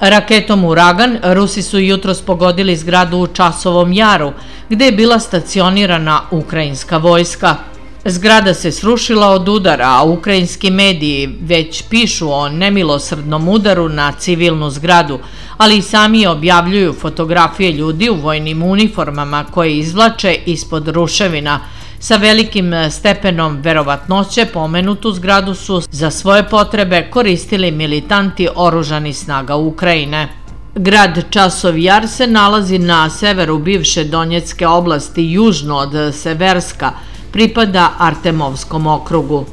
Raketom Uragan Rusi su jutro spogodili zgradu u Časovom jaru, gde je bila stacionirana ukrajinska vojska. Zgrada se srušila od udara, a ukrajinski mediji već pišu o nemilosrdnom udaru na civilnu zgradu, ali i sami objavljuju fotografije ljudi u vojnim uniformama koje izvlače ispod ruševina, Sa velikim e, stepenom verovatnoće pomenutu zgradu su za svoje potrebe koristili militanti oružani snaga Ukrajine. Grad Časov Jar se nalazi na severu bivše Donjecke oblasti južno od Severska, pripada Artemovskom okrugu.